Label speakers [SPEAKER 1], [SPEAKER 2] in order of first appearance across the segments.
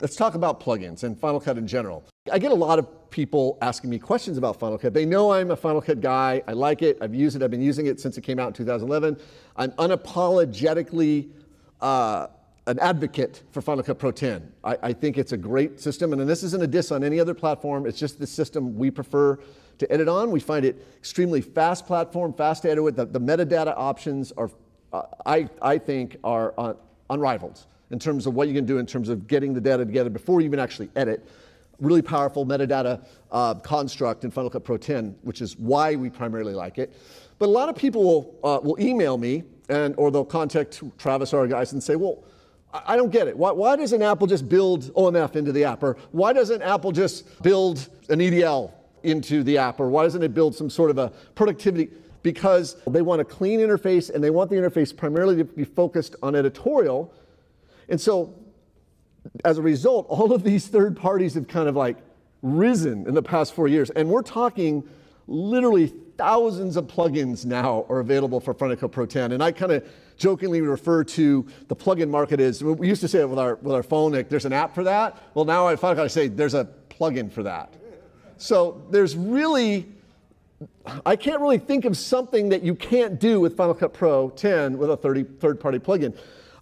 [SPEAKER 1] let's talk about plugins and Final Cut in general. I get a lot of people asking me questions about Final Cut. They know I'm a Final Cut guy. I like it. I've used it. I've been using it since it came out in 2011. I'm unapologetically uh, an advocate for Final Cut Pro 10. I, I, think it's a great system, and this isn't a diss on any other platform. It's just the system we prefer to edit on. We find it extremely fast platform, fast to edit with. The, the metadata options are, uh, I, I think, are uh, unrivaled in terms of what you can do in terms of getting the data together before you even actually edit. Really powerful metadata uh, construct in Final Cut Pro 10, which is why we primarily like it. But a lot of people will, uh, will email me and, or they'll contact Travis or our guys and say, well, I don't get it. Why, why, doesn't Apple just build OMF into the app? Or why doesn't Apple just build an EDL into the app? Or why doesn't it build some sort of a productivity? Because they want a clean interface and they want the interface primarily to be focused on editorial. And so, as a result, all of these third parties have kind of like risen in the past four years. And we're talking literally thousands of plugins now are available for Final Cut Pro 10. And I kind of jokingly refer to the plugin market as we used to say it with our with our phone. Like, there's an app for that. Well, now I finally say there's a plugin for that. So there's really I can't really think of something that you can't do with Final Cut Pro 10 with a 30, third-party plugin.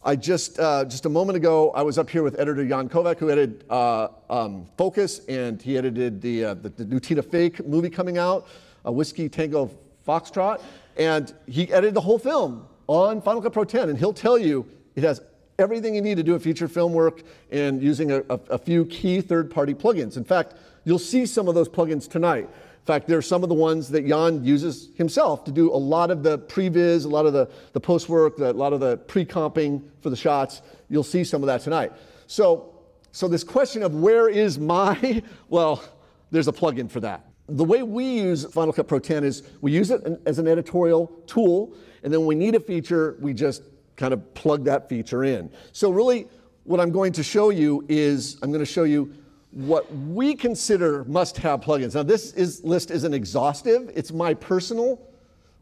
[SPEAKER 1] I just uh, just a moment ago I was up here with editor Jan Kovac who edited uh, um, Focus and he edited the, uh, the, the new Tina movie coming out, a Whiskey Tango Foxtrot, and he edited the whole film on Final Cut Pro 10, and he'll tell you it has everything you need to do a feature film work and using a, a, a few key third-party plugins. In fact, you'll see some of those plugins tonight. In fact, there are some of the ones that Jan uses himself to do a lot of the previs, a lot of the, the post work, a lot of the pre-comping for the shots. You'll see some of that tonight. So, so this question of where is my, well, there's a plugin for that. The way we use Final Cut Pro 10 is we use it as an editorial tool and then when we need a feature, we just kind of plug that feature in. So really, what I'm going to show you is, I'm going to show you what we consider must-have plugins. Now this is, list isn't exhaustive, it's my personal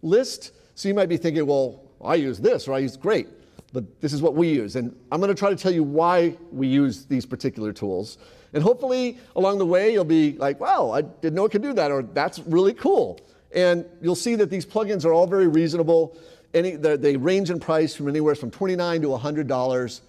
[SPEAKER 1] list. So you might be thinking, well, I use this or I use, great, but this is what we use. And I'm gonna try to tell you why we use these particular tools. And hopefully along the way, you'll be like, wow, I didn't know it could do that, or that's really cool. And you'll see that these plugins are all very reasonable. Any, they range in price from anywhere from 29 to $100.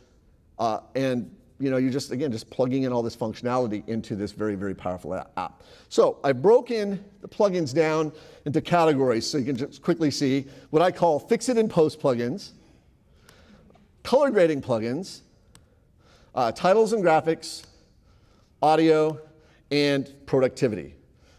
[SPEAKER 1] Uh, and you know, you're just, again, just plugging in all this functionality into this very, very powerful app. So I broke in the plugins down into categories so you can just quickly see what I call fix it and post plugins, color grading plugins, uh, titles and graphics, audio, and productivity.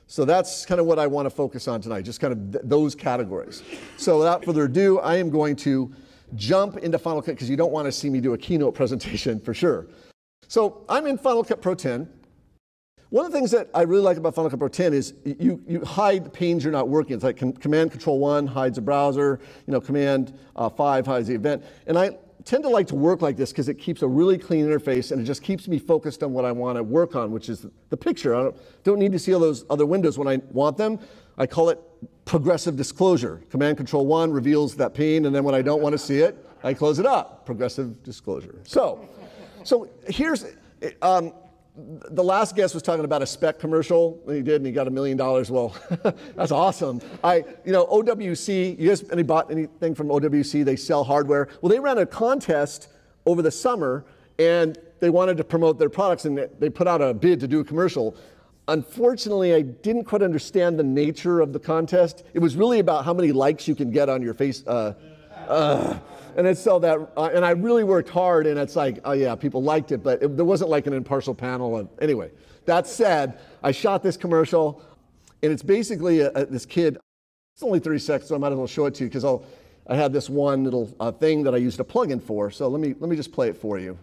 [SPEAKER 1] So that's kind of what I want to focus on tonight, just kind of th those categories. So without further ado, I am going to jump into Final Cut because you don't want to see me do a keynote presentation for sure. So I'm in Final Cut Pro 10. One of the things that I really like about Final Cut Pro 10 is you, you hide panes you're not working. It's like Command Control 1 hides a browser, you know, Command uh, 5 hides the event. And I tend to like to work like this because it keeps a really clean interface and it just keeps me focused on what I want to work on, which is the picture. I don't, don't need to see all those other windows when I want them. I call it progressive disclosure. Command Control 1 reveals that pane, and then when I don't want to see it, I close it up. Progressive disclosure. So, so here's, um, the last guest was talking about a spec commercial and he did and he got a million dollars. Well that's awesome. I you know owc you guys any bought anything from owc they sell hardware. Well they ran a contest over the summer and they wanted to promote their products and they put out a bid to do a commercial. Unfortunately i didn't quite understand the nature of the contest. It was really about how many likes you can get on your face uh, and it's so that, uh, and I really worked hard, and it's like, oh yeah, people liked it, but it, there wasn't like an impartial panel. And anyway, that said, I shot this commercial, and it's basically a, a, this kid. It's only 30 seconds, so I might as well show it to you because I'll. I had this one little uh, thing that I used a plugin for. So let me let me just play it for you.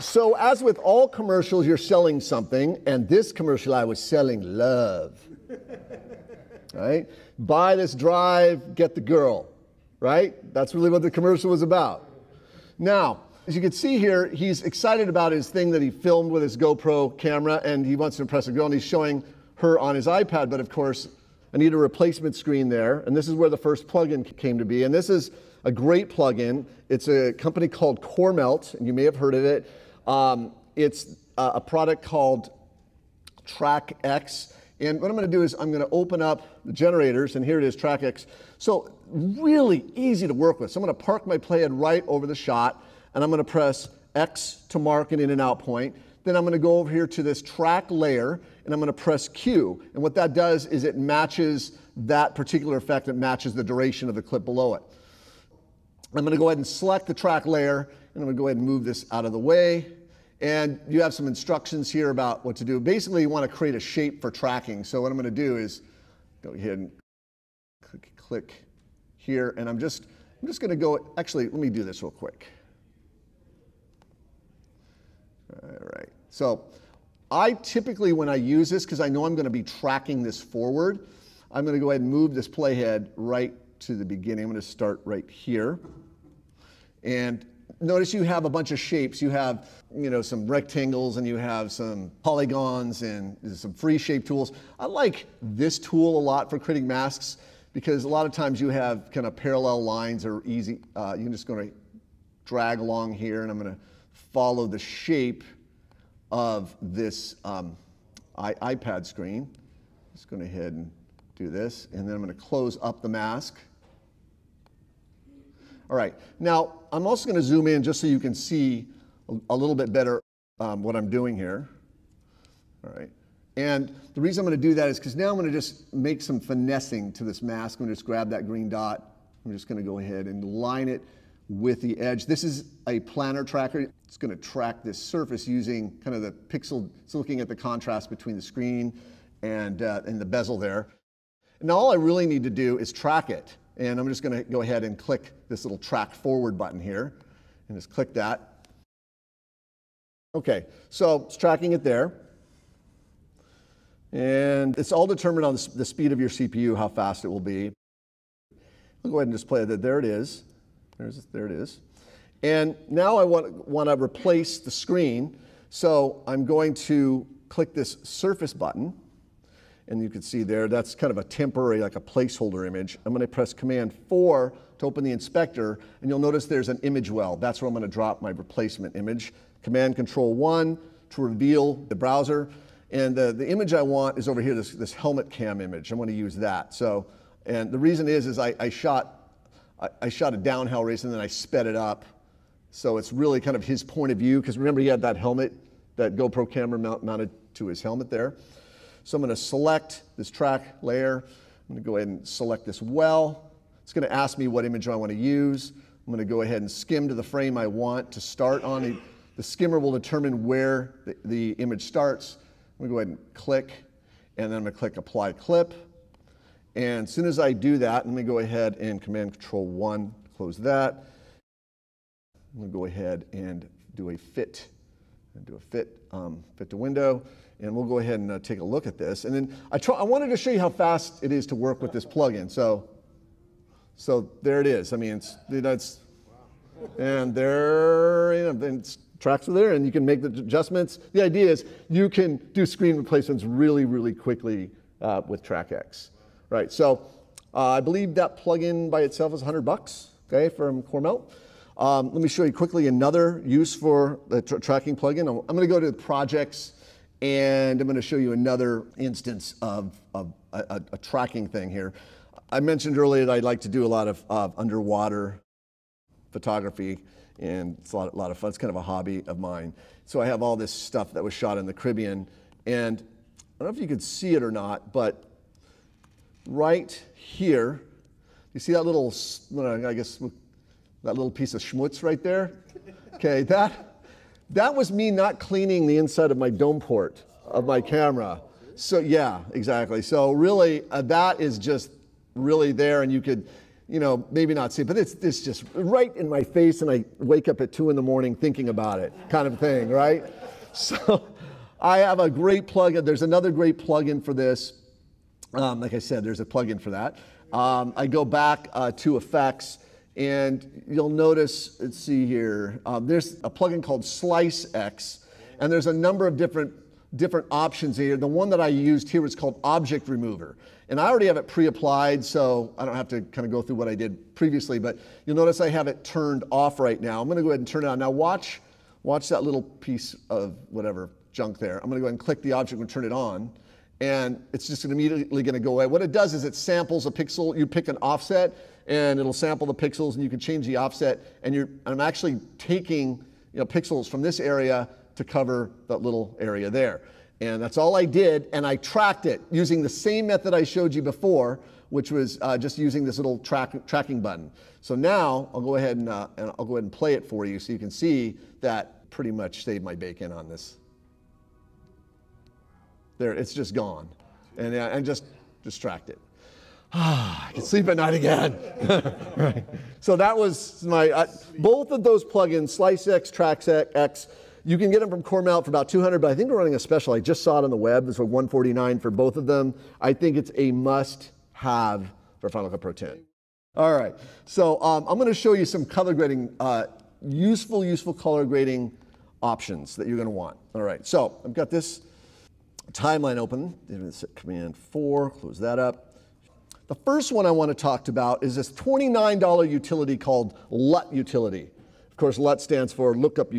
[SPEAKER 1] So, as with all commercials, you're selling something, and this commercial, I was selling love. right? Buy this drive, get the girl. Right? That's really what the commercial was about. Now, as you can see here, he's excited about his thing that he filmed with his GoPro camera, and he wants to impress a girl, and he's showing her on his iPad. But of course, I need a replacement screen there, and this is where the first plugin came to be. And this is a great plugin. It's a company called CoreMelt, and you may have heard of it. Um, it's a product called TrackX. And what I'm going to do is I'm going to open up the generators, and here it is, TrackX. So really easy to work with. So I'm going to park my playhead right over the shot, and I'm going to press X to mark an in and out point. Then I'm going to go over here to this track layer, and I'm going to press Q. And what that does is it matches that particular effect. It matches the duration of the clip below it. I'm going to go ahead and select the track layer, and I'm going to go ahead and move this out of the way. And you have some instructions here about what to do. Basically, you want to create a shape for tracking. So what I'm going to do is go ahead and click, click here, and I'm just, I'm just going to go, actually, let me do this real quick. All right, so I typically, when I use this, because I know I'm going to be tracking this forward, I'm going to go ahead and move this playhead right to the beginning. I'm going to start right here. And notice you have a bunch of shapes. You have, you know, some rectangles and you have some polygons and some free shape tools. I like this tool a lot for creating masks because a lot of times you have kind of parallel lines or easy. Uh, you're just going to drag along here and I'm going to follow the shape of this um, iPad screen. Just going to head and do this and then I'm going to close up the mask. All right, now I'm also going to zoom in just so you can see a little bit better um, what I'm doing here. All right, and the reason I'm going to do that is because now I'm going to just make some finessing to this mask. I'm going to just grab that green dot. I'm just going to go ahead and line it with the edge. This is a planar tracker. It's going to track this surface using kind of the pixel. It's looking at the contrast between the screen and, uh, and the bezel there. And all I really need to do is track it. And I'm just going to go ahead and click this little track forward button here and just click that. Okay, so it's tracking it there. And it's all determined on the speed of your CPU, how fast it will be. I'll go ahead and just play that. There it is. There's, there it is. And now I want, want to replace the screen. So I'm going to click this surface button. And you can see there, that's kind of a temporary, like a placeholder image. I'm going to press Command 4 to open the inspector, and you'll notice there's an image well. That's where I'm going to drop my replacement image. Command Control 1 to reveal the browser. And the, the image I want is over here, this, this helmet cam image. I'm to use that. So, and the reason is, is I, I shot, I, I shot a downhill race and then I sped it up. So it's really kind of his point of view, because remember he had that helmet, that GoPro camera mount, mounted to his helmet there. So I'm going to select this track layer. I'm going to go ahead and select this well. It's going to ask me what image I want to use. I'm going to go ahead and skim to the frame I want to start on. The, skimmer will determine where the, the image starts. I'm going to go ahead and click, and then I'm going to click Apply Clip. And as soon as I do that, let me go ahead and Command Control 1, close that. I'm going to go ahead and do a fit, and do a fit, um, fit to window and we'll go ahead and uh, take a look at this. And then I, try, I wanted to show you how fast it is to work with this plugin. So, so there it is. I mean, it's, that's, and there, you know, and tracks are there, and you can make the adjustments. The idea is you can do screen replacements really, really quickly uh, with TrackX, right? So uh, I believe that plugin by itself is 100 bucks, okay, from CoreMelt. Um, let me show you quickly another use for the tra tracking plugin. I'm, I'm going to go to projects and I'm going to show you another instance of, of a, a, tracking thing here. I mentioned earlier that I'd like to do a lot of underwater photography, and it's a lot, a lot of fun. It's kind of a hobby of mine. So I have all this stuff that was shot in the Caribbean, and I don't know if you could see it or not, but right here, you see that little, I guess, that little piece of schmutz right there? Okay, that that was me not cleaning the inside of my dome port of my camera. So yeah, exactly. So really, uh, that is just really there, and you could, you know, maybe not see, it, but it's, it's just right in my face, and I wake up at two in the morning thinking about it, kind of thing, right? So I have a great plugin. There's another great plugin for this. Um, like I said, there's a plugin for that. Um, I go back uh, to effects, and you'll notice, let's see here, um, there's a plugin called Slice X, and there's a number of different different options here. The one that I used here is called Object Remover. And I already have it pre-applied, so I don't have to kind of go through what I did previously, but you'll notice I have it turned off right now. I'm gonna go ahead and turn it on. Now watch, watch that little piece of whatever junk there. I'm gonna go ahead and click the object and turn it on, and it's just immediately gonna go away. What it does is it samples a pixel, you pick an offset, and it'll sample the pixels, and you can change the offset, and you're, I'm actually taking you know, pixels from this area to cover that little area there. And that's all I did, and I tracked it using the same method I showed you before, which was uh, just using this little track, tracking button. So now I'll go ahead and, uh, and I'll go ahead and play it for you so you can see that pretty much saved my bacon on this. There, it's just gone. And, uh, and just distract it. Ah, I can sleep at night again. right. So that was my, uh, both of those plugins, SliceX, TrackX, you can get them from CoreMelt for about 200, but I think we're running a special. I just saw it on the web. It's for 149 for both of them. I think it's a must-have for Final Cut Pro 10. All right, so um, I'm going to show you some color grading, uh, useful, useful color grading options that you're going to want. All right, so I've got this timeline open. Command 4, close that up. The first one I want to talk about is this $29 utility called LUT utility. Of course, LUT stands for Lookup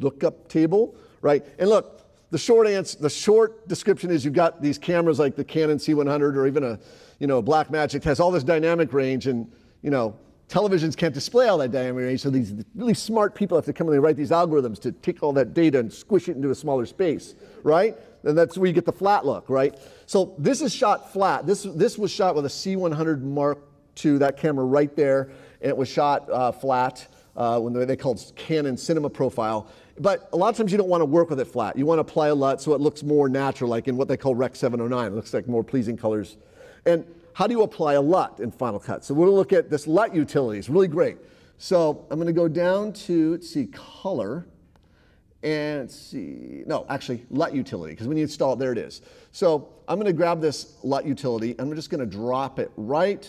[SPEAKER 1] lookup table, right? And look, the short answer, the short description is you've got these cameras like the Canon C100 or even a, you know, Blackmagic has all this dynamic range and, you know, televisions can't display all that dynamic range. So these really smart people have to come and write these algorithms to take all that data and squish it into a smaller space, right? And that's where you get the flat look, right? So this is shot flat. This, this was shot with a C100 Mark II, that camera right there, and it was shot uh, flat uh, when they, called Canon Cinema Profile. But a lot of times you don't want to work with it flat. You want to apply a LUT so it looks more natural, like in what they call Rec 709. It looks like more pleasing colors. And how do you apply a LUT in Final Cut? So we're going to look at this LUT utility. It's really great. So I'm going to go down to, let's see, color. And see, no, actually, LUT utility, because when you install it, there it is. So I'm going to grab this LUT utility, and I'm just going to drop it right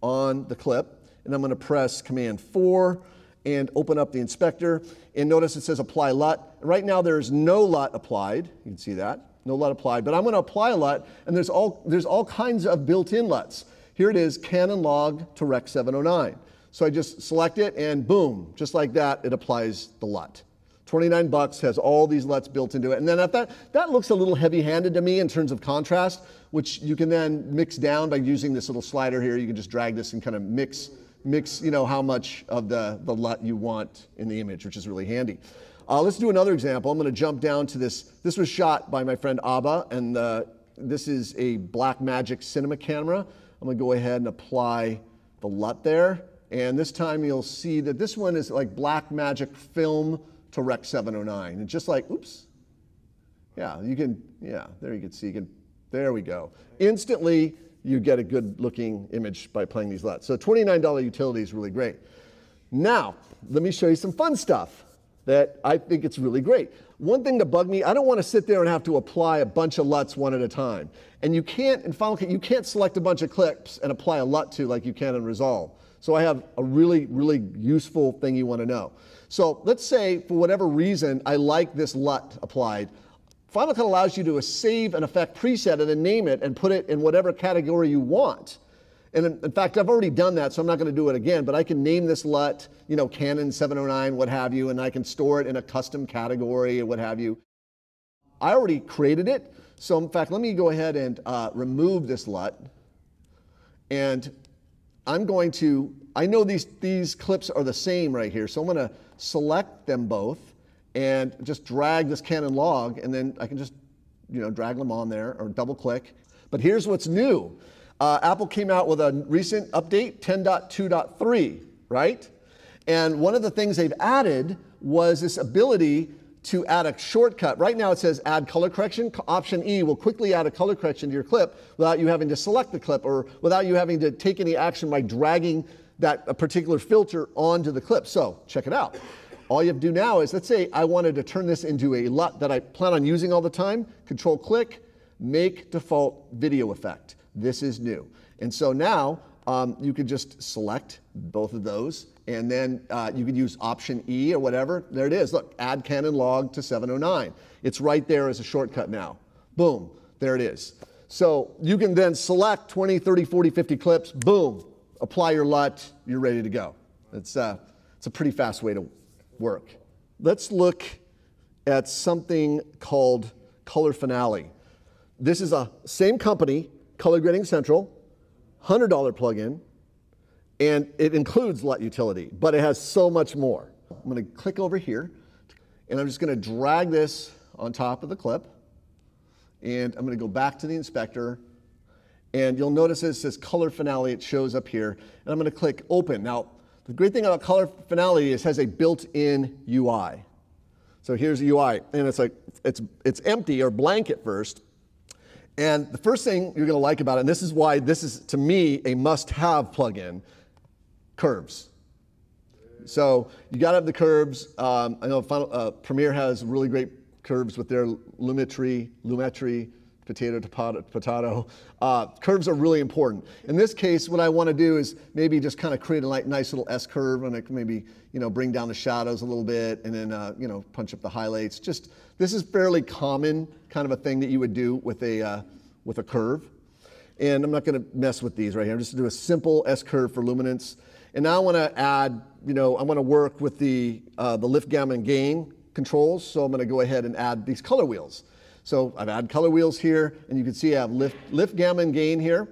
[SPEAKER 1] on the clip, and I'm going to press Command 4 and open up the inspector. And notice it says apply LUT. Right now there is no LUT applied. You can see that. No LUT applied. But I'm going to apply a LUT, and there's all, there's all kinds of built-in LUTs. Here it is, Canon log to Rec 709. So I just select it, and boom, just like that, it applies the LUT. 29 bucks has all these LUTs built into it. And then that, that looks a little heavy-handed to me in terms of contrast, which you can then mix down by using this little slider here. You can just drag this and kind of mix mix, you know, how much of the, the LUT you want in the image, which is really handy. Uh, let's do another example. I'm going to jump down to this. This was shot by my friend Abba, and uh, this is a Blackmagic cinema camera. I'm going to go ahead and apply the LUT there. And this time you'll see that this one is like Blackmagic film to Rec 709. And just like, oops, yeah, you can, yeah, there you can see, you can, there we go. Instantly, you get a good looking image by playing these LUTs. So $29 utility is really great. Now, let me show you some fun stuff that I think it's really great. One thing to bug me, I don't want to sit there and have to apply a bunch of LUTs one at a time. And you can't, in Final Cut, you can't select a bunch of clips and apply a LUT to like you can in Resolve. So I have a really, really useful thing you want to know. So let's say, for whatever reason, I like this LUT applied. Final Cut allows you to save an effect preset and then name it and put it in whatever category you want. And in, fact, I've already done that, so I'm not going to do it again, but I can name this LUT, you know, Canon 709, what have you, and I can store it in a custom category or what have you. I already created it, so in fact, let me go ahead and uh, remove this LUT. And I'm going to, I know these, these clips are the same right here, so I'm going to select them both and just drag this Canon log, and then I can just you know, drag them on there or double click. But here's what's new. Uh, Apple came out with a recent update, 10.2.3, right? And one of the things they've added was this ability to add a shortcut. Right now it says add color correction. Option E will quickly add a color correction to your clip without you having to select the clip or without you having to take any action by dragging that a particular filter onto the clip. So check it out. All you have to do now is, let's say I wanted to turn this into a LUT that I plan on using all the time, control click, make default video effect. This is new. And so now um, you could just select both of those and then uh, you could use option E or whatever. There it is. Look, add Canon log to 709. It's right there as a shortcut now. Boom, there it is. So you can then select 20, 30, 40, 50 clips, boom, apply your LUT, you're ready to go. It's, uh, it's a pretty fast way to work. Let's look at something called Color Finale. This is a same company, Color Grading Central, $100 plugin, and it includes LUT utility, but it has so much more. I'm going to click over here, and I'm just going to drag this on top of the clip, and I'm going to go back to the inspector, and you'll notice it says Color Finale. It shows up here, and I'm going to click Open. Now, the great thing about Color Finale is it has a built-in UI. So here's the UI, and it's like it's it's empty or blank at first. And the first thing you're going to like about it, and this is why this is to me a must-have plugin, curves. So you got to have the curves. Um, I know Final, uh, Premiere has really great curves with their Lumetri, Lumetri, potato to potato. Uh, curves are really important. In this case, what I want to do is maybe just kind of create a nice little S curve and maybe you know bring down the shadows a little bit and then uh, you know punch up the highlights. Just this is fairly common kind of a thing that you would do with a uh, with a curve. And I'm not going to mess with these right here. I'm just going to do a simple S curve for luminance. And now I want to add, you know, I want to work with the uh, the lift, gamma, and gain controls. So I'm going to go ahead and add these color wheels. So I've added color wheels here, and you can see I have lift, lift gamma, and gain here.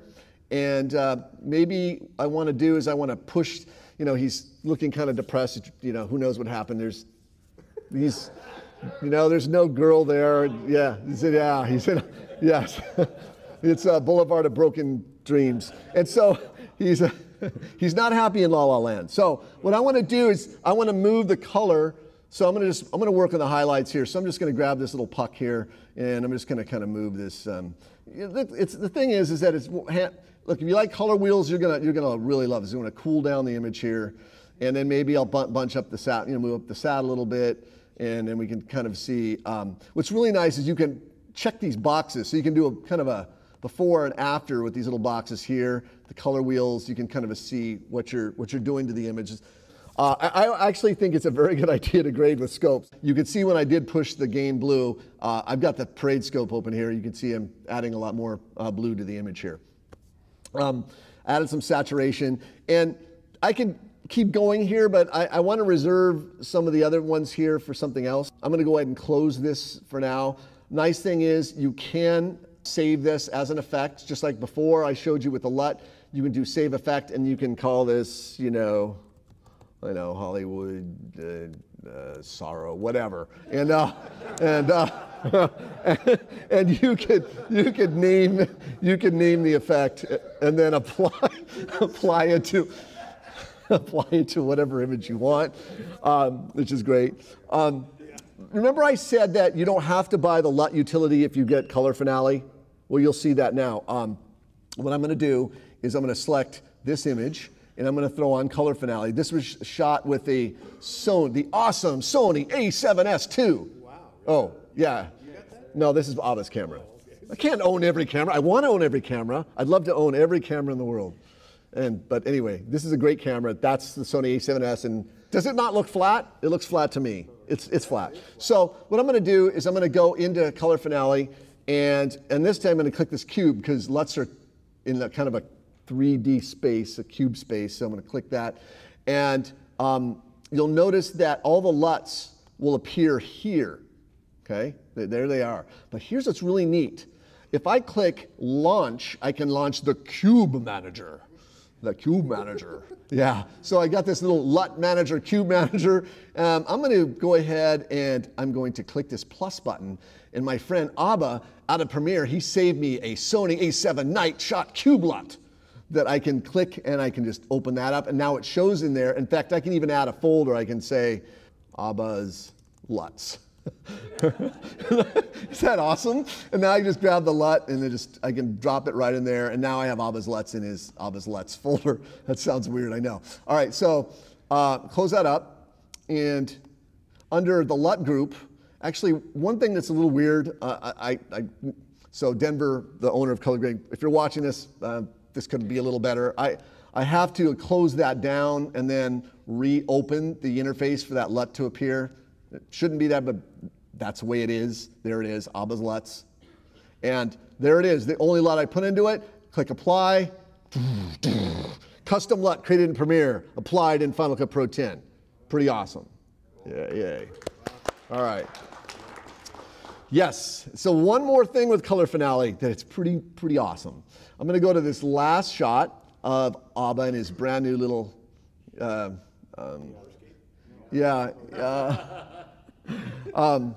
[SPEAKER 1] And uh, maybe I want to do is I want to push, you know, he's looking kind of depressed. You know, who knows what happened? There's, he's, you know, there's no girl there. Yeah, he said, yeah, he said, yes. it's a Boulevard of Broken Dreams. And so he's, he's not happy in La La Land. So what I want to do is I want to move the color so I'm to just, I'm to work on the highlights here. So I'm just going to grab this little puck here and I'm just going to kind of move this. Um, it's, the thing is, is that it's, look, if you like color wheels, you're to, you're to really love this. Going to cool down the image here and then maybe I'll bunch up the sat, you know, move up the sat a little bit and then we can kind of see. Um, what's really nice is you can check these boxes. So you can do a kind of a before and after with these little boxes here, the color wheels, you can kind of see what you're, what you're doing to the images. Uh, I, actually think it's a very good idea to grade with scopes. You can see when I did push the gain blue, uh, I've got the parade scope open here. You can see I'm adding a lot more uh, blue to the image here. Um, added some saturation, and I can keep going here, but I, I want to reserve some of the other ones here for something else. I'm going to go ahead and close this for now. Nice thing is you can save this as an effect, just like before I showed you with the LUT. You can do save effect, and you can call this, you know, I know Hollywood, uh, uh, sorrow, whatever, and uh, and, uh, and you could you could name you could name the effect and then apply apply it to apply it to whatever image you want, um, which is great. Um, remember, I said that you don't have to buy the LUT utility if you get Color Finale. Well, you'll see that now. Um, what I'm going to do is I'm going to select this image and I'm going to throw on color finale. This was shot with the Sony, the awesome Sony A7S II. Wow. Oh, yeah. No, this is Abba's camera. I can't own every camera. I want to own every camera. I'd love to own every camera in the world. And but anyway, this is a great camera. That's the Sony A7S. And does it not look flat? It looks flat to me. It's it's flat. So what I'm going to do is I'm going to go into color finale, and and this time I'm going to click this cube because LUTs are in a kind of a 3D space, a cube space. So I'm going to click that. And um, you'll notice that all the LUTs will appear here. Okay, there they are. But here's what's really neat. If I click launch, I can launch the cube manager. The cube manager. yeah. So I got this little LUT manager, cube manager. Um, I'm going to go ahead and I'm going to click this plus button. And my friend Abba out of Premiere, he saved me a Sony A7 Night Shot Cube LUT that I can click and I can just open that up. And now it shows in there. In fact, I can even add a folder. I can say Abba's LUTs. Is that awesome? And now I just grab the LUT and then just I can drop it right in there. And now I have Abba's LUTs in his Abba's LUTs folder. That sounds weird, I know. All right, so uh, close that up. And under the LUT group, actually one thing that's a little weird, uh, I, I, so Denver, the owner of Color Grading, if you're watching this, uh, this could be a little better. I, I have to close that down and then reopen the interface for that LUT to appear. It shouldn't be that, but that's the way it is. There it is, Abba's LUTs. And there it is, the only LUT I put into it. Click apply. Custom LUT created in Premiere, applied in Final Cut Pro 10. Pretty awesome. Yeah, yay. All right. Yes, so one more thing with Color Finale that it's pretty, pretty awesome. I'm gonna go to this last shot of Abba and his brand new little, uh, um, yeah, uh, um,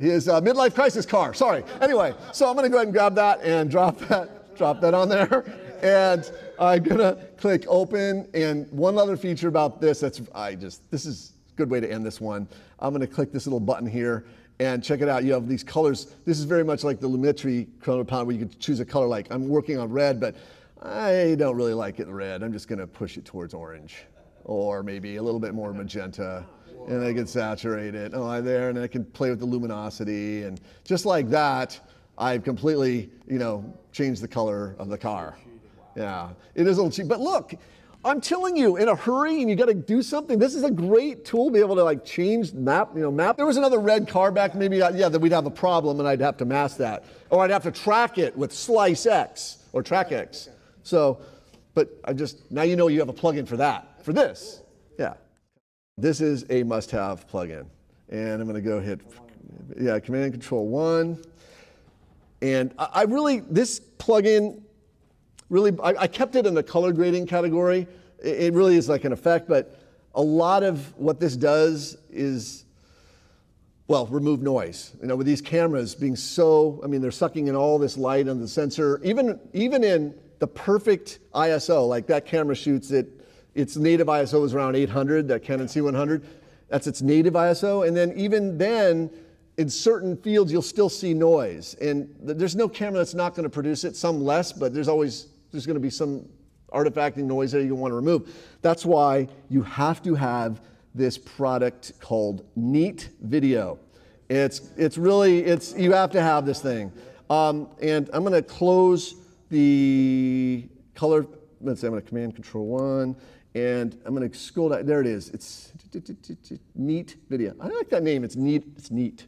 [SPEAKER 1] his uh, midlife crisis car. Sorry. Anyway, so I'm going to go ahead and grab that and drop that, drop that on there, and I'm going to click open. And one other feature about this that's I just this is a good way to end this one. I'm going to click this little button here and check it out. You have these colors. This is very much like the Lumetri Chrono Palette where you can choose a color like I'm working on red, but I don't really like it in red. I'm just to push it towards orange or maybe a little bit more magenta. And I can saturate it. Oh, I'm there, and I can play with the luminosity. And just like that, I've completely, you know, changed the color of the car. Yeah, it is a little cheap. But look, I'm telling you, in a hurry and you got to do something, this is a great tool to be able to like change map, you know, map. There was another red car back, maybe, uh, yeah, that we'd have a problem and I'd have to mask that. Or I'd have to track it with Slice X or Track X. So, but I just, now you know you have a plugin for that, for this. Yeah. This is a must have plugin. And I'm going to go hit, yeah, Command and Control 1. And I, I really, this plugin really, I, I, kept it in the color grading category. It, it really is like an effect, but a lot of what this does is, well, remove noise. You know, with these cameras being so, I mean, they're sucking in all this light on the sensor. Even, even in the perfect ISO, like that camera shoots it, its native ISO is around 800, that Canon C100. That's its native ISO. And then even then, in certain fields, you'll still see noise. And there's no camera that's not going to produce it, some less, but there's always there's going to be some artifacting noise that you want to remove. That's why you have to have this product called Neat Video. It's, it's really, it's, you have to have this thing. Um, and I'm going to close the color, let's say I'm going to Command Control 1, and I'm going to scroll down. There it is. It's Neat Video. I like that name. It's neat. It's neat.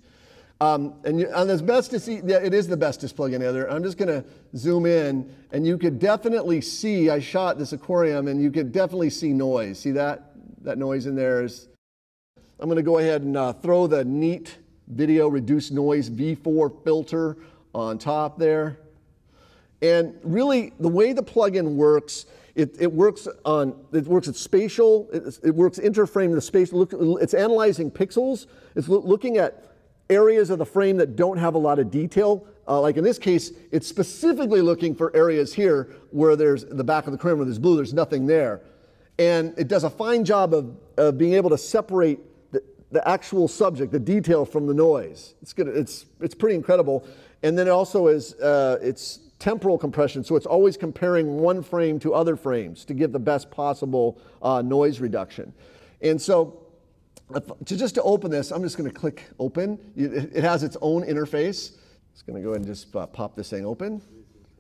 [SPEAKER 1] Um, and, you, and it's best to see, yeah, it is the bestest plug-in ever. I'm just gonna zoom in and you could definitely see, I shot this aquarium and you could definitely see noise. See that? That noise in there is, I'm gonna go ahead and uh, throw the neat video reduce noise V4 filter on top there. And really the way the plugin works, it, it, works on, it works at spatial, it, it works interframe the space, look, it's analyzing pixels, it's lo looking at areas of the frame that don't have a lot of detail. Uh, like in this case, it's specifically looking for areas here where there's the back of the camera where there's blue, there's nothing there. And it does a fine job of, of being able to separate the, the actual subject, the detail from the noise. It's, good, it's, it's pretty incredible. And then it also is, uh, it's temporal compression, so it's always comparing one frame to other frames to give the best possible uh, noise reduction. And so to just to open this, I'm just going to click open. It has its own interface. It's going to go ahead and just uh, pop this thing open.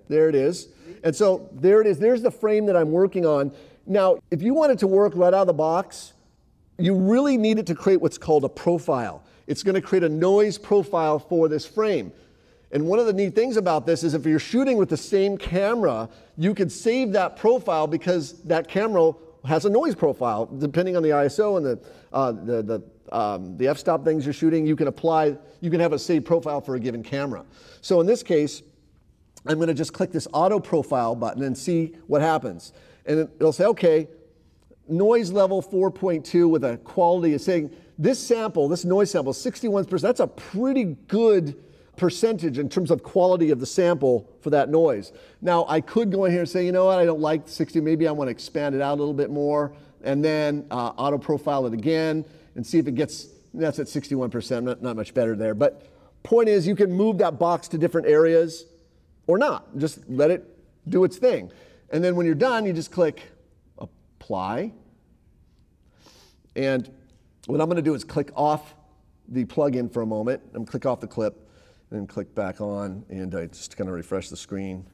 [SPEAKER 1] There it is. And so there it is. There's the frame that I'm working on. Now, if you want it to work right out of the box, you really need it to create what's called a profile. It's going to create a noise profile for this frame. And one of the neat things about this is if you're shooting with the same camera, you could save that profile because that camera has a noise profile. Depending on the ISO and the, uh, the, the, um, the f-stop things you're shooting, you can apply, you can have a saved profile for a given camera. So in this case, I'm gonna just click this auto profile button and see what happens. And it'll say, okay, noise level 4.2 with a quality is saying this sample, this noise sample, 61%, that's a pretty good percentage in terms of quality of the sample for that noise. Now, I could go in here and say, you know what, I don't like 60, maybe I want to expand it out a little bit more, and then uh, auto profile it again. and see if it gets, that's at 61%, not, not much better there. But point is, you can move that box to different areas or not. Just let it do its thing. And then when you're done, you just click apply. And what I'm going to do is click off the plugin for a moment. I'm click off the clip and then click back on and I just kind of refresh the screen.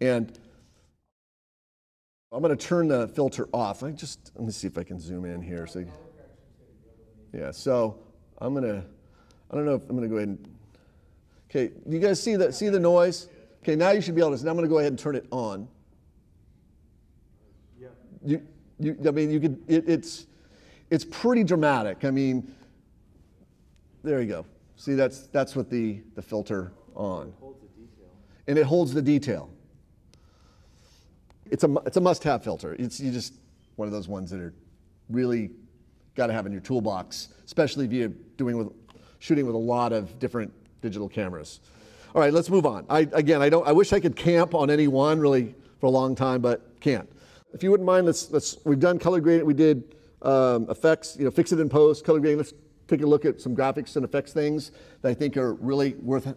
[SPEAKER 1] And I'm going to turn the filter off. I just let me see if I can zoom in here. So, yeah. So I'm going to. I don't know if I'm going to go ahead and. Okay. You guys see that? See the noise? Okay. Now you should be able to. Now I'm going to go ahead and turn it on. Yeah. You. You. I mean, you could. It, it's. It's pretty dramatic. I mean. There you go. See, that's that's what the the filter on. And it holds the detail it's a, it's a must-have filter. It's you just one of those ones that are really got to have in your toolbox, especially if you're doing with shooting with a lot of different digital cameras. All right, let's move on. I, again, I don't. I wish I could camp on any one really for a long time, but can't. If you wouldn't mind, let's let's. We've done color grading. We did um, effects. You know, fix it in post, color grading. Let's take a look at some graphics and effects things that I think are really worth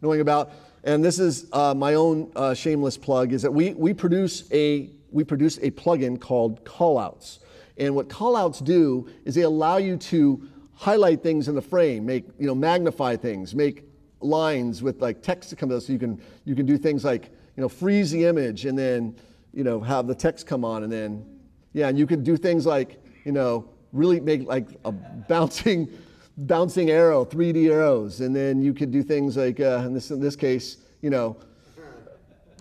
[SPEAKER 1] knowing about and this is uh, my own uh, shameless plug, is that we, we, produce a, we produce a plugin called callouts. And what callouts do is they allow you to highlight things in the frame, make, you know, magnify things, make lines with like text to come out so you can, you can do things like, you know, freeze the image and then, you know, have the text come on and then, yeah, and you can do things like, you know, really make like a bouncing bouncing arrow, 3D arrows, and then you could do things like, uh, in, this, in this case, you know,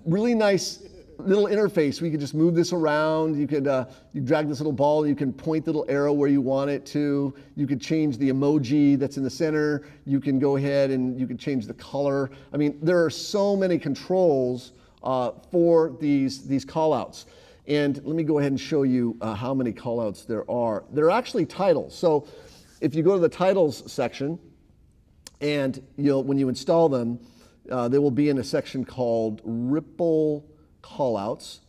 [SPEAKER 1] really nice little interface. We could just move this around. You could uh, you drag this little ball. You can point the little arrow where you want it to. You could change the emoji that's in the center. You can go ahead and you can change the color. I mean, there are so many controls uh, for these these callouts. And let me go ahead and show you uh, how many callouts there are. They're actually titles. So if you go to the titles section, and you'll, when you install them, uh, they will be in a section called Ripple Callouts.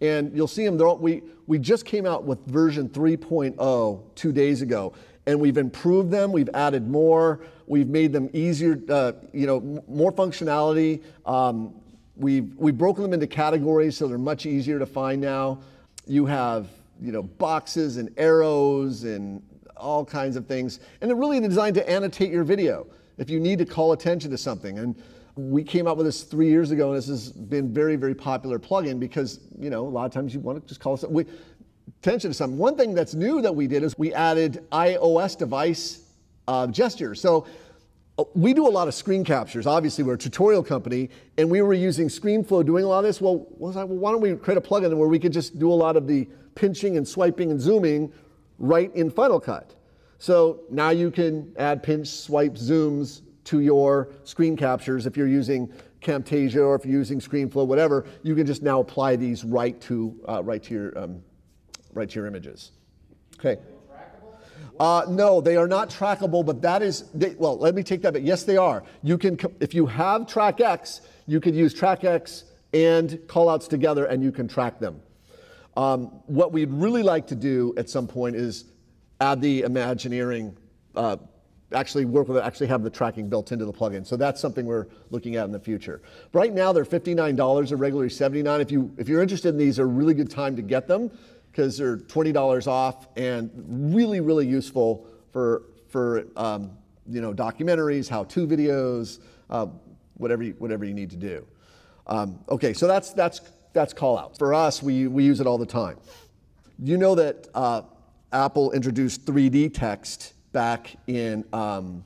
[SPEAKER 1] And you'll see them, all, we, we just came out with version 3.0 two days ago, and we've improved them, we've added more, we've made them easier, uh, you know, more functionality. Um, we've, we've broken them into categories so they're much easier to find now. You have, you know, boxes and arrows and all kinds of things. And they're really designed to annotate your video if you need to call attention to something. And we came out with this three years ago, and this has been very, very popular plugin because you know a lot of times you want to just call we, attention to something. One thing that's new that we did is we added iOS device uh, gestures. So we do a lot of screen captures. Obviously, we're a tutorial company, and we were using ScreenFlow doing a lot of this. Well, was I, well, why don't we create a plugin where we could just do a lot of the pinching and swiping and zooming right in Final Cut. So now you can add pinch, swipe, zooms to your screen captures if you're using Camtasia or if you're using ScreenFlow, whatever. You can just now apply these right to uh, right to your um, right to your images. Okay. Uh, no, they are not trackable, but that is, they, well, let me take that back. Yes, they are. You can, if you have TrackX, you could use TrackX and callouts together and you can track them. Um, what we'd really like to do at some point is add the Imagineering, uh, actually work with it, actually have the tracking built into the plugin. So that's something we're looking at in the future. Right now they're $59, they're regularly 79. If you if you're interested in these, are a really good time to get them because they're $20 off and really really useful for for um, you know documentaries, how-to videos, uh, whatever you, whatever you need to do. Um, okay, so that's that's that's call out. For us, we, we use it all the time. You know that uh, Apple introduced 3D text back in um,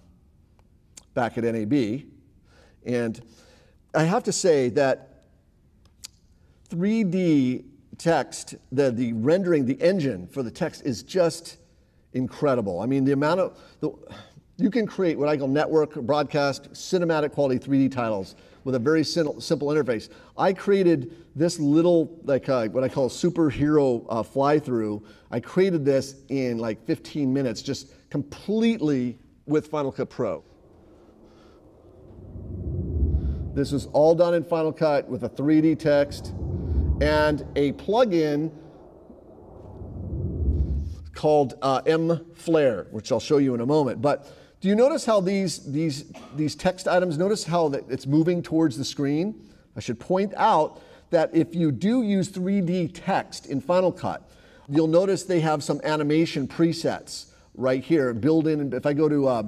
[SPEAKER 1] back at NAB, and I have to say that 3D text, the, the rendering, the engine for the text is just incredible. I mean, the amount of the, you can create what I call network broadcast cinematic quality 3D titles with a very simple, interface. I created this little, like uh, what I call superhero uh, fly through. I created this in like 15 minutes, just completely with Final Cut Pro. This is all done in Final Cut with a 3D text and a plugin called uh, M Flare, which I'll show you in a moment. But do you notice how these, these, these text items, notice how it's moving towards the screen? I should point out that if you do use 3D text in Final Cut, you'll notice they have some animation presets right here built in. If I go to uh,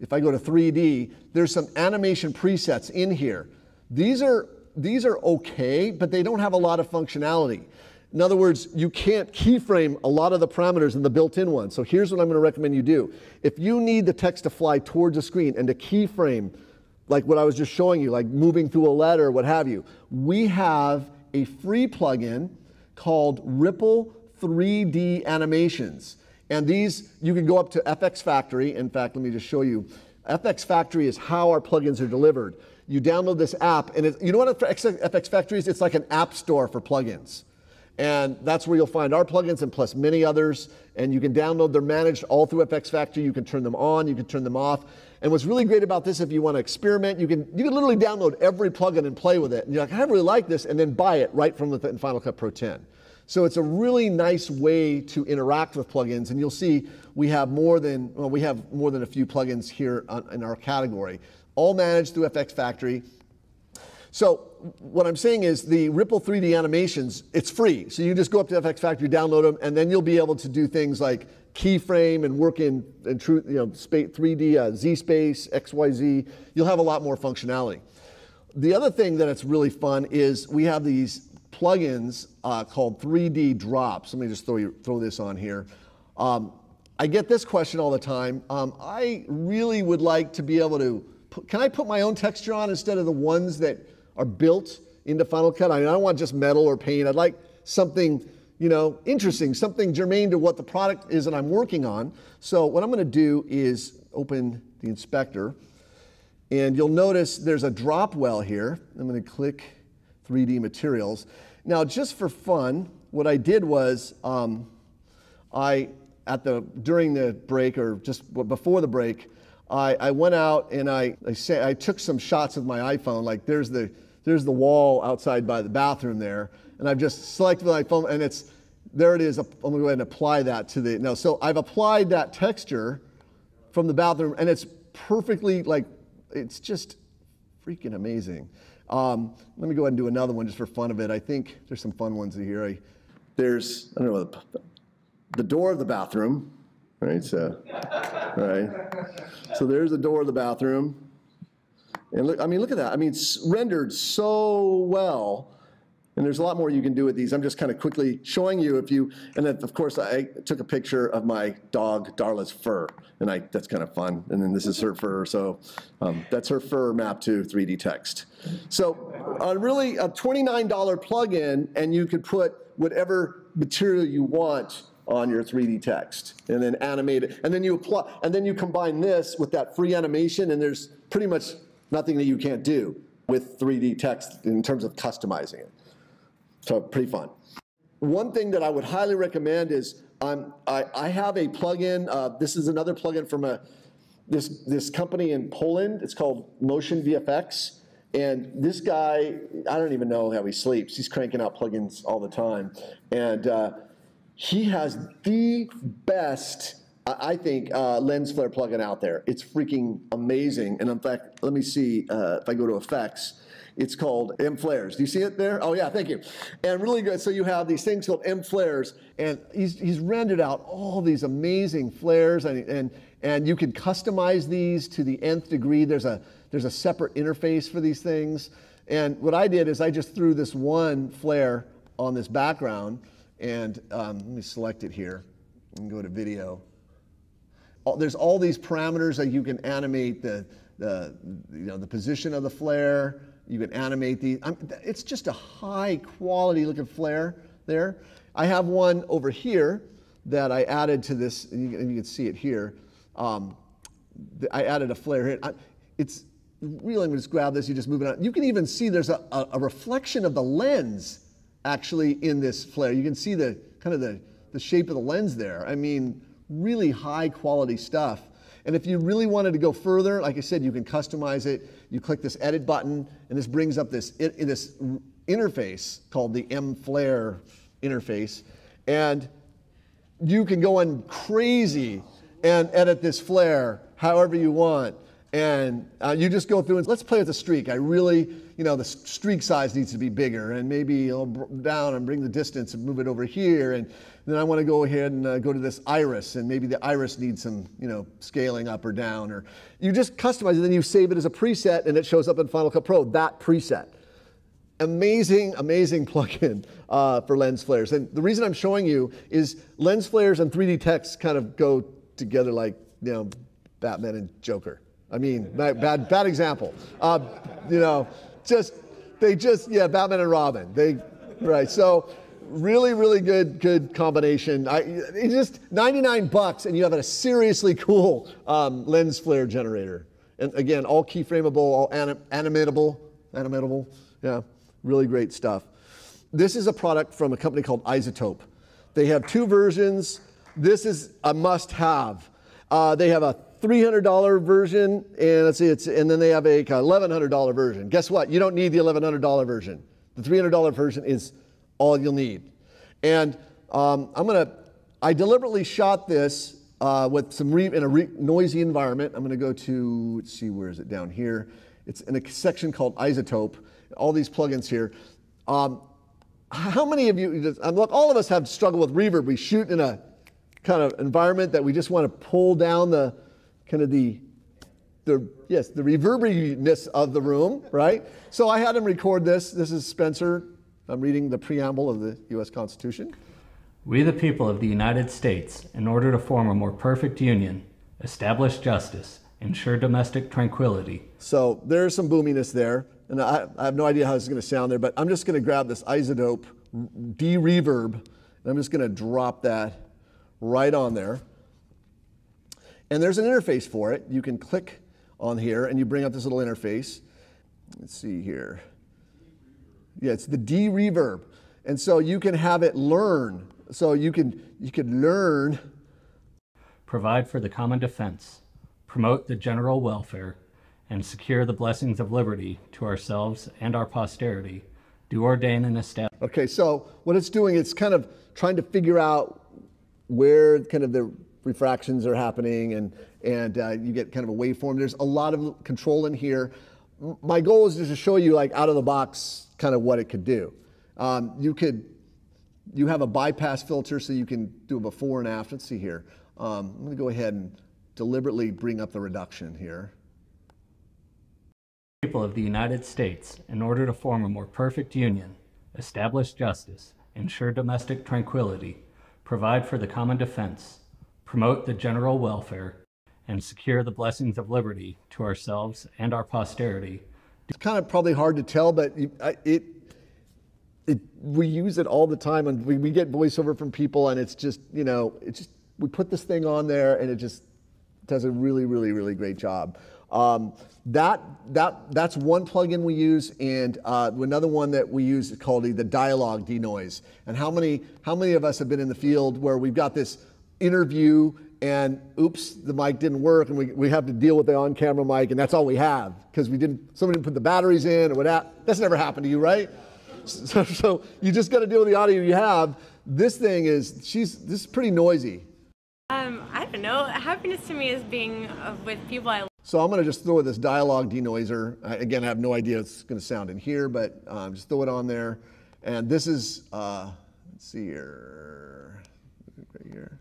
[SPEAKER 1] if I go to 3D, there's some animation presets in here. These are these are okay, but they don't have a lot of functionality. In other words, you can't keyframe a lot of the parameters in the built-in ones. So here's what I'm going to recommend you do. If you need the text to fly towards the screen and to keyframe, like what I was just showing you, like moving through a letter what have you, we have a free plugin called Ripple 3D Animations. And these, you can go up to FX Factory. In fact, let me just show you. FX Factory is how our plugins are delivered. You download this app, and it, you know what FX Factory is? It's like an app store for plugins. And that's where you'll find our plugins and plus many others. And you can download, they're managed all through FX Factory. You can turn them on, you can turn them off. And what's really great about this, if you want to experiment, you can you can literally download every plugin and play with it. And you're like, I really like this, and then buy it right from the Final Cut Pro 10. So it's a really nice way to interact with plugins, and you'll see we have more than well, we have more than a few plugins here on, in our category, all managed through FX Factory. So what I'm saying is the Ripple 3D animations, it's free. So you just go up to FX Factory, download them, and then you'll be able to do things like keyframe and work in, in true, you know, 3D uh, Z space, XYZ. You'll have a lot more functionality. The other thing that it's really fun is we have these plugins uh, called 3D Drops. Let me just throw, you, throw this on here. Um, I get this question all the time. Um, I really would like to be able to, can I put my own texture on instead of the ones that are built into Final Cut? I, mean, I don't want just metal or paint. I'd like something, you know, interesting, something germane to what the product is that I'm working on. So what I'm going to do is open the inspector, and you'll notice there's a drop well here. I'm going to click 3D materials. Now, just for fun, what I did was um, I, at the, during the break or just before the break, I, I went out and I, I, say, I took some shots with my iPhone. Like there's the, there's the wall outside by the bathroom there. And I've just selected my phone and it's, there it is. I'm going to go ahead and apply that to the, no, so I've applied that texture from the bathroom and it's perfectly like, it's just freaking amazing. Um, let me go ahead and do another one just for fun of it. I think there's some fun ones here. I, there's, I don't know, the door of the bathroom, right? So, right. So there's the door of the bathroom. And look, I mean, look at that. I mean, it's rendered so well. And there's a lot more you can do with these. I'm just kind of quickly showing you if you, and then of course I took a picture of my dog Darla's fur, and I that's kind of fun. And then this is her fur, so um, that's her fur mapped to 3D text. So uh, really a $29 plugin, and you could put whatever material you want on your 3D text and then animate it. And then you apply, and then you combine this with that free animation, and there's pretty much nothing that you can't do with 3D text in terms of customizing it. So pretty fun. One thing that I would highly recommend is um, I, I, have a plugin. Uh, this is another plugin from a this this company in Poland. It's called Motion VFX. And this guy, I don't even know how he sleeps. He's cranking out plugins all the time. And uh, he has the best, I think, uh, lens flare plugin out there. It's freaking amazing. And in fact, let me see uh, if I go to effects. It's called M flares. Do you see it there? Oh yeah, thank you. And really good. So you have these things called M flares, and he's, he's rendered out all these amazing flares, and, and and you can customize these to the nth degree. There's a there's a separate interface for these things. And what I did is I just threw this one flare on this background, and um, let me select it here and go to video. There's all these parameters that you can animate the the you know the position of the flare, you can animate these. I'm, it's just a high quality looking flare there. I have one over here that I added to this, and you, and you can see it here. Um, I added a flare here. It's really, I'm gonna just grab this, you just move it on. You can even see there's a, a, a, reflection of the lens actually in this flare. You can see the kind of the, the shape of the lens there. I mean, really high quality stuff. And if you really wanted to go further, like I said, you can customize it. You click this edit button, and this brings up this, this interface called the M Flare interface. And you can go on crazy and edit this flare however you want. And uh, you just go through and let's play with the streak. I really, you know, the streak size needs to be bigger, and maybe I'll down and bring the distance and move it over here. And then I want to go ahead and uh, go to this iris, and maybe the iris needs some, you know, scaling up or down. Or you just customize it, and then you save it as a preset, and it shows up in Final Cut Pro. That preset amazing, amazing plugin uh, for lens flares. And the reason I'm showing you is lens flares and 3D text kind of go together like, you know, Batman and Joker. I mean, bad, bad example. Uh, you know, just, they just, yeah, Batman and Robin. They, right. So really, really good, good combination. I, it's just 99 bucks and you have a seriously cool um, lens flare generator. And again, all keyframeable, all anim- animatable, animatable, yeah. Really great stuff. This is a product from a company called iZotope. They have two versions. This is a must have. Uh, they have a $300 version, and let's see, it's, and then they have a $1,100 version. Guess what? You don't need the $1,100 version. The $300 version is all you'll need. And um, I'm gonna, I deliberately shot this uh, with some in a noisy environment. I'm gonna go to, let's see, where is it down here? It's in a section called iZotope, all these plugins here. Um, how many of you, look, all of us have struggled with reverb. We shoot in a kind of environment that we just want to pull down the kind of the, the yes, the reverberiness of the room, right? So I had him record this. This is Spencer. I'm reading the preamble of the U.S. Constitution.
[SPEAKER 2] We, the people of the United States, in order to form a more perfect union, establish justice, ensure domestic tranquility.
[SPEAKER 1] So there's some boominess there and I, I have no idea how this is going to sound there, but I'm just going to grab this iZotope D-Reverb, and I'm just going to drop that right on there. And there's an interface for it. You can click on here, and you bring up this little interface. Let's see here. Yeah, it's the D-Reverb. And so you can have it learn. So you can, you can learn.
[SPEAKER 2] Provide for the common defense. Promote the general welfare and secure the blessings of liberty to ourselves and our posterity, do ordain and establish.
[SPEAKER 1] Okay, so what it's doing, it's kind of trying to figure out where kind of the refractions are happening and, and uh, you get kind of a waveform. There's a lot of control in here. My goal is just to show you like out of the box kind of what it could do. Um, you could, you have a bypass filter so you can do a before and after. Let's see here. Um, I'm gonna go ahead and deliberately bring up the reduction here
[SPEAKER 2] people of the United States, in order to form a more perfect union, establish justice, ensure domestic tranquility, provide for the common defense, promote the general welfare, and secure the blessings of liberty to ourselves and our posterity.
[SPEAKER 1] It's kind of probably hard to tell, but it, it, we use it all the time, and we, we get voiceover from people, and it's just, you know, it's just we put this thing on there, and it just does a really, really, really great job. Um, that, that, that's one plugin we use, and uh, another one that we use is called the, the dialogue denoise. And how many, how many of us have been in the field where we've got this interview and oops, the mic didn't work, and we, we have to deal with the on-camera mic, and that's all we have because we didn't somebody didn't put the batteries in or whatever. That's never happened to you, right? So, so you just got to deal with the audio you have. This thing is she's this is pretty noisy.
[SPEAKER 3] Um, I don't know. Happiness to me is being uh, with people I
[SPEAKER 1] so I'm going to just throw this dialogue denoiser. I, again, I have no idea it's going to sound in here, but um, just throw it on there. And this is, uh, let's see here, right here.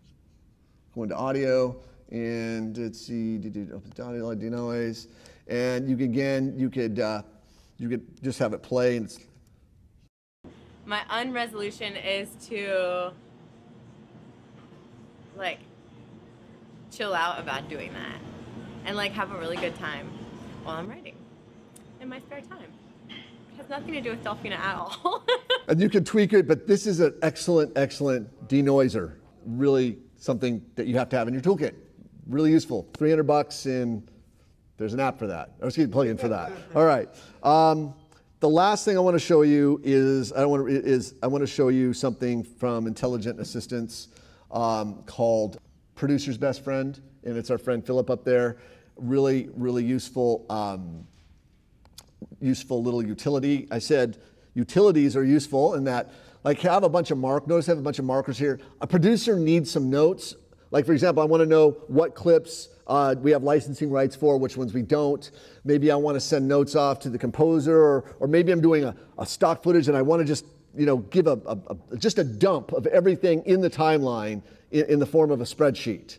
[SPEAKER 1] Go into audio, and let's see, dialogue denoise. And you can, again, you could, uh, you could just have it play. And
[SPEAKER 3] My unresolution is to, like, chill out about doing that and like have a really good time while I'm writing in my spare time. It has nothing to do with Delphina at all.
[SPEAKER 1] and you can tweak it, but this is an excellent, excellent denoiser. Really something that you have to have in your toolkit. Really useful. 300 bucks and there's an app for that. Or excuse me, plug-in for that. All right. Um, the last thing I want to show you is I want to, is I want to show you something from Intelligent Assistance um, called Producer's Best Friend, and it's our friend Philip up there really, really useful, um, useful little utility. I said utilities are useful in that like have a bunch of mark. Notice I have a bunch of markers here. A producer needs some notes. Like for example, I want to know what clips uh, we have licensing rights for, which ones we don't. Maybe I want to send notes off to the composer, or, or maybe I'm doing a, a stock footage and I want to just you know give a, a, a, just a dump of everything in the timeline in, in the form of a spreadsheet.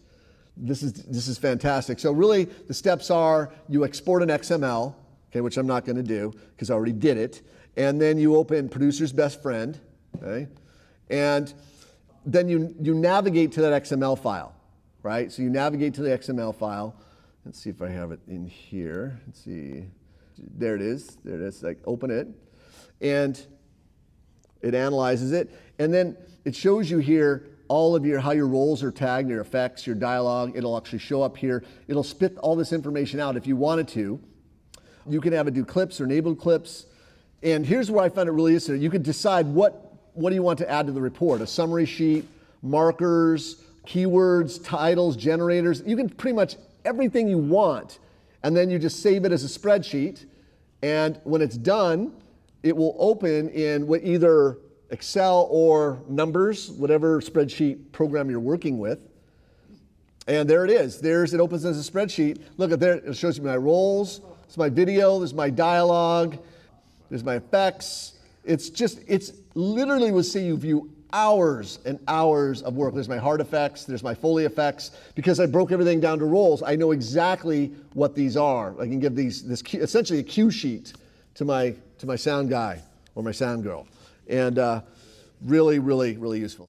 [SPEAKER 1] This is this is fantastic. So really, the steps are you export an XML, okay, which I'm not going to do because I already did it, and then you open Producer's Best Friend, okay, and then you you navigate to that XML file right? So you navigate to the XML file. Let's see if I have it in here. Let's see. There it is. There it is. Like open it. And it analyzes it. And then it shows you here all of your how your roles are tagged, your effects, your dialogue. It'll actually show up here. It'll spit all this information out if you wanted to. You can have it do clips or enabled clips. And here's where I found it really interesting. You can decide what what do you want to add to the report? A summary sheet, markers, keywords, titles, generators. You can pretty much everything you want. And then you just save it as a spreadsheet. And when it's done, it will open in either Excel or Numbers, whatever spreadsheet program you're working with. And there it is. There's it opens as a spreadsheet. Look at there, it shows you my roles. It's my video, there's my dialogue, there's my effects. It's just, it's literally will see you view hours and hours of work. There's my hard effects, there's my Foley effects. Because I broke everything down to roles, I know exactly what these are. I can give these this essentially a cue sheet to my to my sound guy or my sound girl, and uh, really, really, really useful.